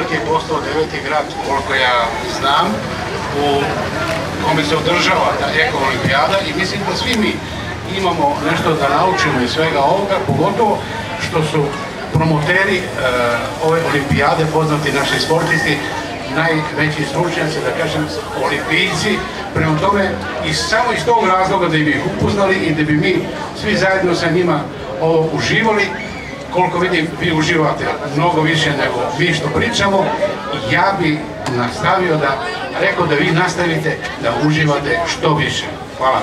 je postao deveti grad, koliko ja znam, u kome se održava ta eko olimpijada i mislim da svi mi imamo nešto da naučimo iz svega ovoga, pogotovo što su promoteri e, ove olimpijade, poznati naši sportisti, najveći stručnjaci, da kažem, olimpijci. Prema tome, i samo iz tog razloga da bi ih upoznali i da bi mi svi zajedno sa njima ovo uživali, koliko vidim, vi uživate mnogo više nego mi što pričamo. Ja bi nastavio da, rekao da vi nastavite da uživate što više. Hvala.